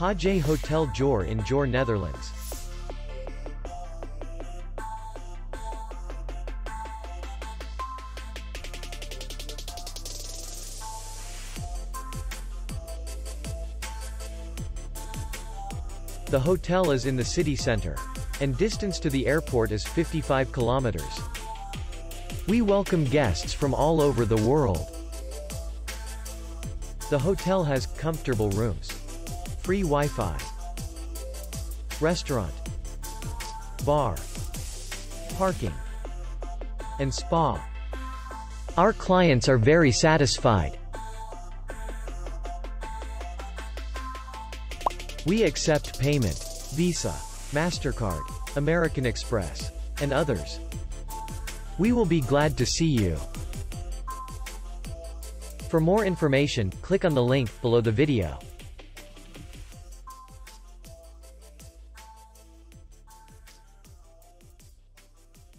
Haje Hotel Joure in Joure, Netherlands. The hotel is in the city center. And distance to the airport is 55 kilometers. We welcome guests from all over the world. The hotel has comfortable rooms, free Wi-Fi, restaurant, bar, parking, and spa. Our clients are very satisfied. We accept payment, Visa, MasterCard, American Express, and others. We will be glad to see you. For more information, click on the link below the video.